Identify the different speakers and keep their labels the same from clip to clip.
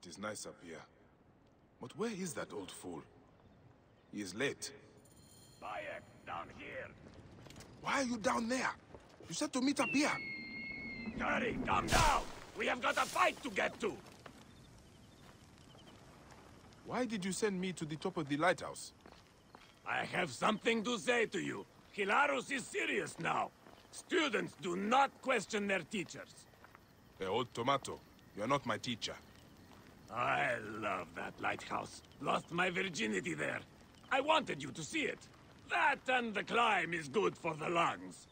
Speaker 1: It is nice up here. But where is that old fool? He is late.
Speaker 2: Bayek, down here.
Speaker 1: Why are you down there? You said to meet up here.
Speaker 2: Hurry, come down! We have got a fight to get to!
Speaker 1: Why did you send me to the top of the lighthouse?
Speaker 2: I have something to say to you. Hilarus is serious now. Students do not question their teachers.
Speaker 1: Hey, old tomato, you're not my teacher.
Speaker 2: I love that lighthouse. Lost my virginity there. I wanted you to see it. That and the climb is good for the lungs.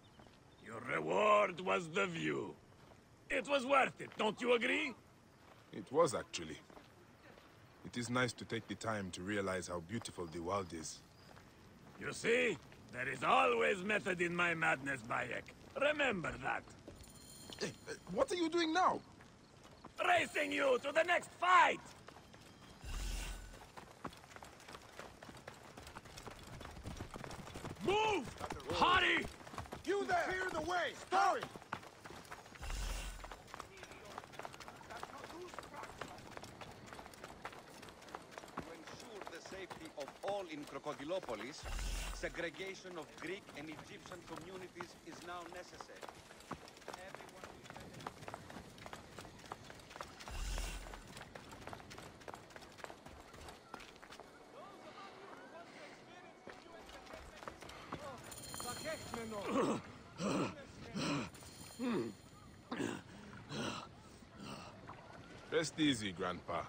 Speaker 2: Your reward was the view. It was worth it, don't you agree?
Speaker 1: It was actually. It is nice to take the time to realize how beautiful the world is.
Speaker 2: You see? There is always method in my madness, Bayek. Remember that.
Speaker 1: Hey, uh, what are you doing now?
Speaker 2: Racing you to the next fight! Move! Hurry!
Speaker 1: You there! Clear the way! Hurry!
Speaker 3: To ensure the safety of all in Crocodilopolis, segregation of Greek and Egyptian communities is now necessary.
Speaker 1: Rest easy, Grandpa.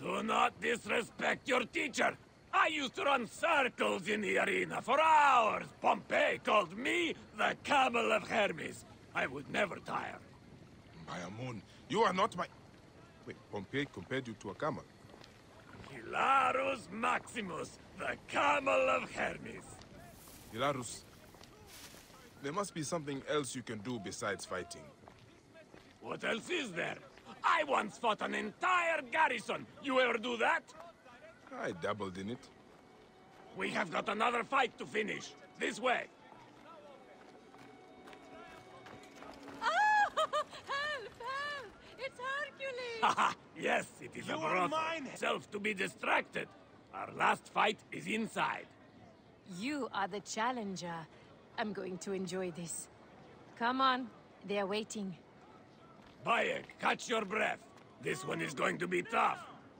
Speaker 2: Do not disrespect your teacher! I used to run circles in the arena for hours! Pompey called me the Camel of Hermes. I would never tire.
Speaker 1: By Amun, you are not my... Wait, Pompey compared you to a camel.
Speaker 2: Hilarus Maximus, the Camel of Hermes.
Speaker 1: Hilarus, there must be something else you can do besides fighting.
Speaker 2: What else is there? I once fought an entire garrison. You ever do that?
Speaker 1: I dabbled in it.
Speaker 2: We have got another fight to finish. This way.
Speaker 4: Oh! Help! Help! It's Hercules!
Speaker 2: Haha, yes, it is a
Speaker 4: You are
Speaker 2: brothel.
Speaker 4: mine.
Speaker 2: Self to be distracted. Our last fight is inside.
Speaker 4: You are the challenger. I'm going to enjoy this. Come on, they're waiting.
Speaker 2: Bayek, catch your breath. This one is going to be tough.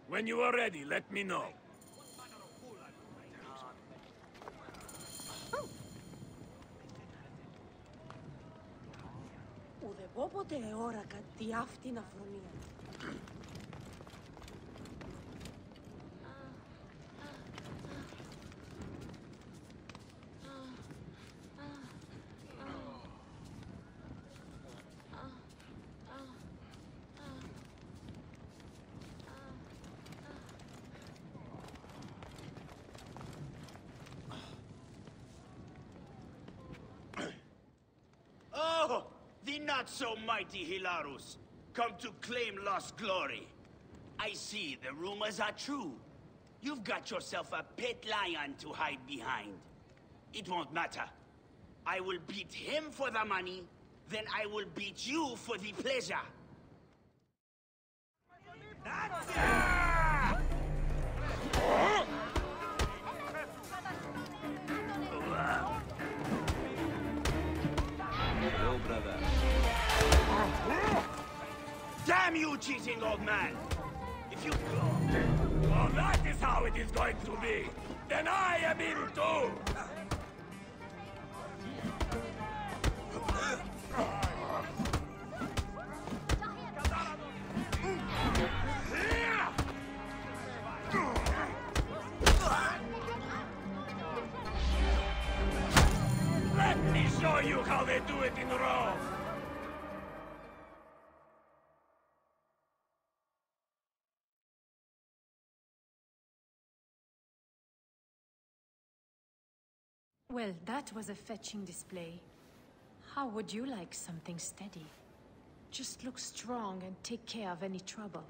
Speaker 2: When you are ready, let me know.
Speaker 5: Ουδεποτε όρακα τι
Speaker 6: αυτή να. Not so mighty Hilarus, come to claim lost glory. I see the rumors are true. You've got yourself a pet lion to hide behind. It won't matter. I will beat him for the money, then I will beat you for the pleasure. Cheating old man! If you
Speaker 2: Oh, that is how it is going to be. Then I am in too.
Speaker 4: Well, that was a fetching display. How would you like something steady? Just look strong and take care of any trouble.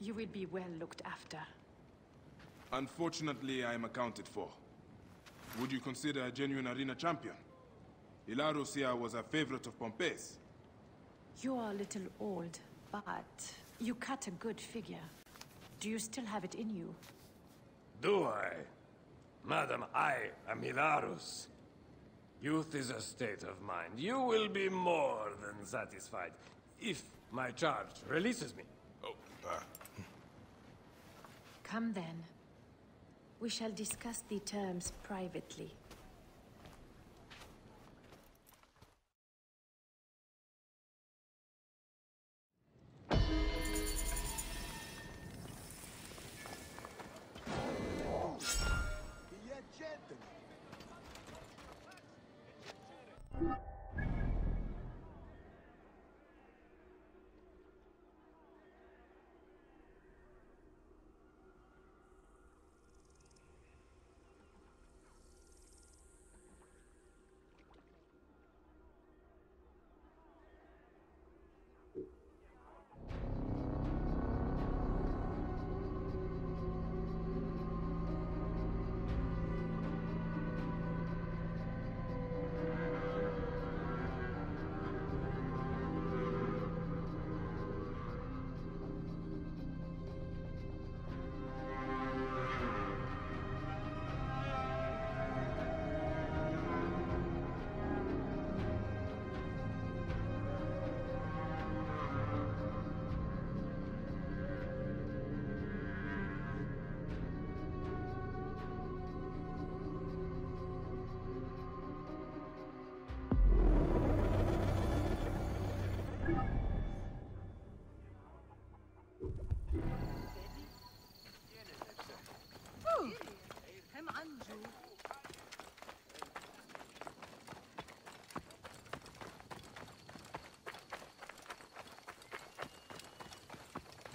Speaker 4: You will be well looked after.
Speaker 1: Unfortunately, I am accounted for. Would you consider a genuine arena champion? Hilarus here was a favorite of Pompey's.
Speaker 4: You are a little old, But you cut a good figure. Do you still have it in you?
Speaker 2: Do I? Madam, I am Hilarus. Youth is a state of mind. You will be more than satisfied if my charge releases me.
Speaker 1: Oh, uh,
Speaker 4: Come then. We shall discuss the terms privately.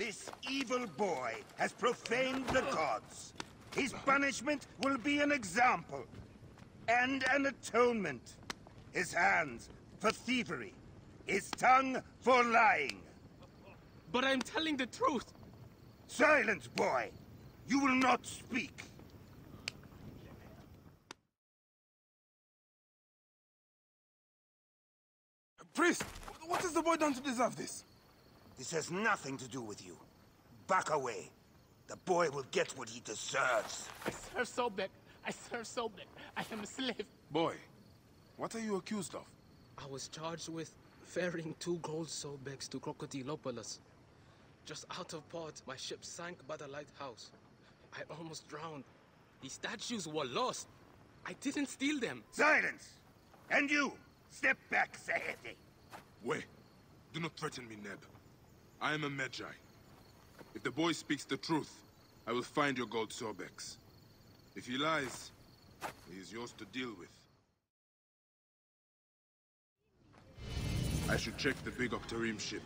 Speaker 7: This evil boy has profaned the gods. His punishment will be an example and an atonement. His hands for thievery, his tongue for lying.
Speaker 8: But I'm telling the truth.
Speaker 7: Silence, boy! You will not speak.
Speaker 1: Priest, what has the boy done to deserve this?
Speaker 7: This has nothing to do with you. Back away. The boy will get what he deserves.
Speaker 8: I serve Sobek. I serve Sobek. I am a slave.
Speaker 1: Boy, what are you accused of?
Speaker 8: I was charged with ferrying two gold Sobeks to Crocodilopolis. Just out of port, my ship sank by the lighthouse. I almost drowned. The statues were lost. I didn't steal them.
Speaker 7: Silence! And you! Step back, Sahete.
Speaker 1: Wait. Do not threaten me, Neb. I am a Medjay. If the boy speaks the truth, I will find your gold Sobeks. If he lies, he is yours to deal with. I should check the big Octarim ship.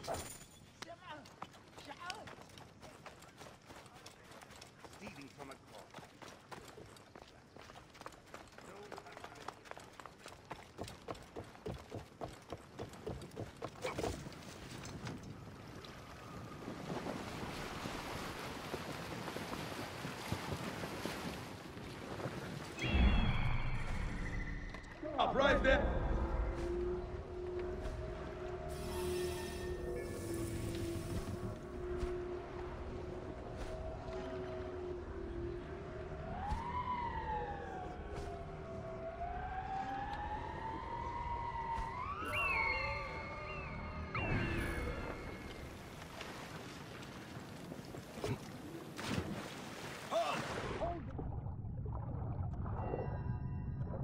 Speaker 2: Up right there.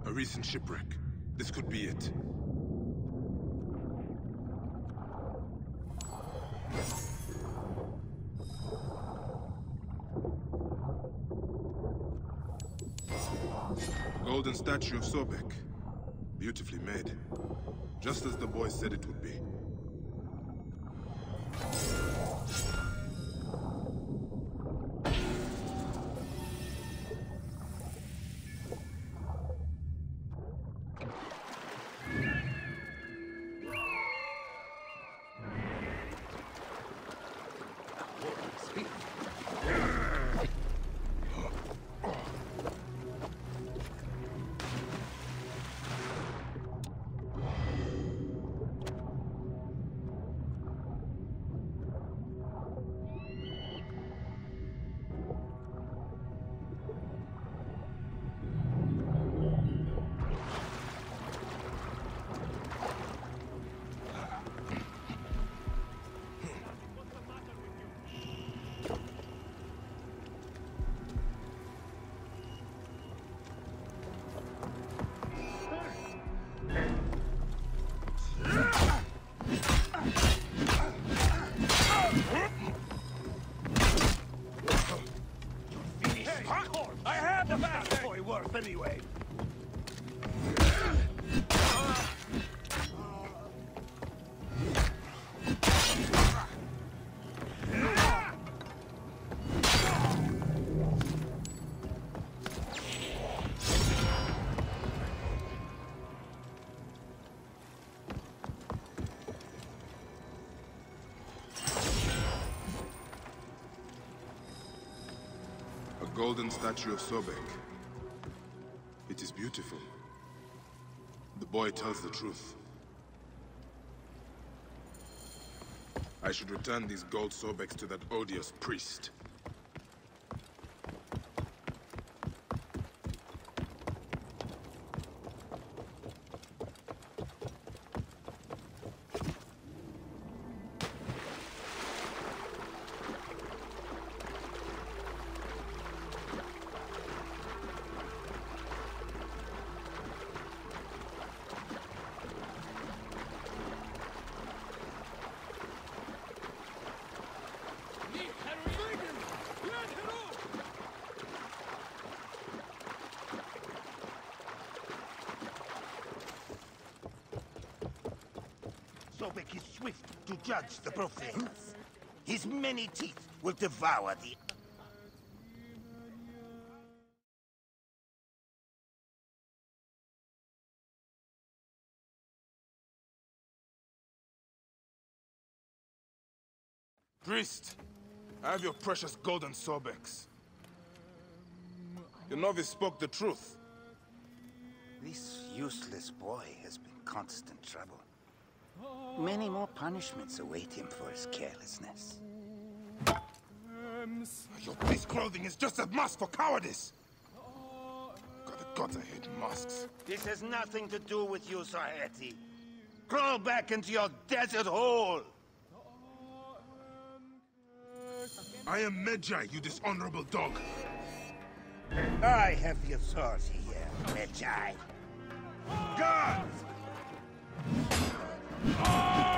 Speaker 1: A recent shipwreck. This could be it. Golden statue of Sobek. Beautifully made. Just as the boy said it would be. Golden statue of Sobek. It is beautiful. The boy tells the truth. I should return these gold Sobeks to that odious priest.
Speaker 7: Sobek is swift to judge the profane. His many teeth will devour the...
Speaker 1: Priest, I have your precious golden Sobeks. Your novice spoke the truth.
Speaker 7: This useless boy has been constant trouble. Many more punishments await him for his carelessness.
Speaker 1: Your priest clothing is just a mask for cowardice. God, the gods, I hate masks.
Speaker 7: This has nothing to do with you, Saheti. Crawl back into your desert hole!
Speaker 1: I am Medjay, you dishonorable dog.
Speaker 7: I have the authority here, Medjay. Guards!
Speaker 2: Come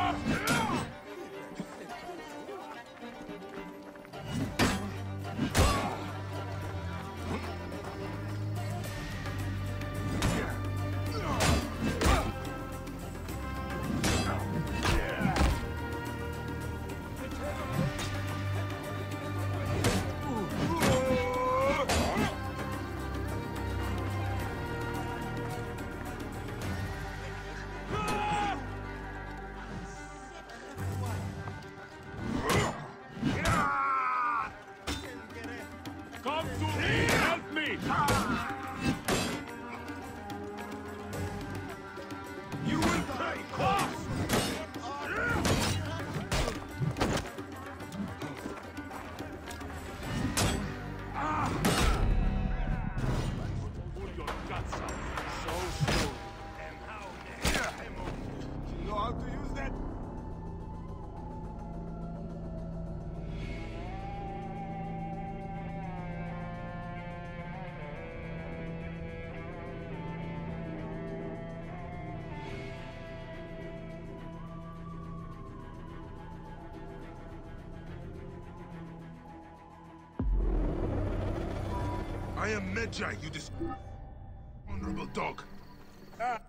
Speaker 1: I am Medjay, you dis... honorable dog. Ah.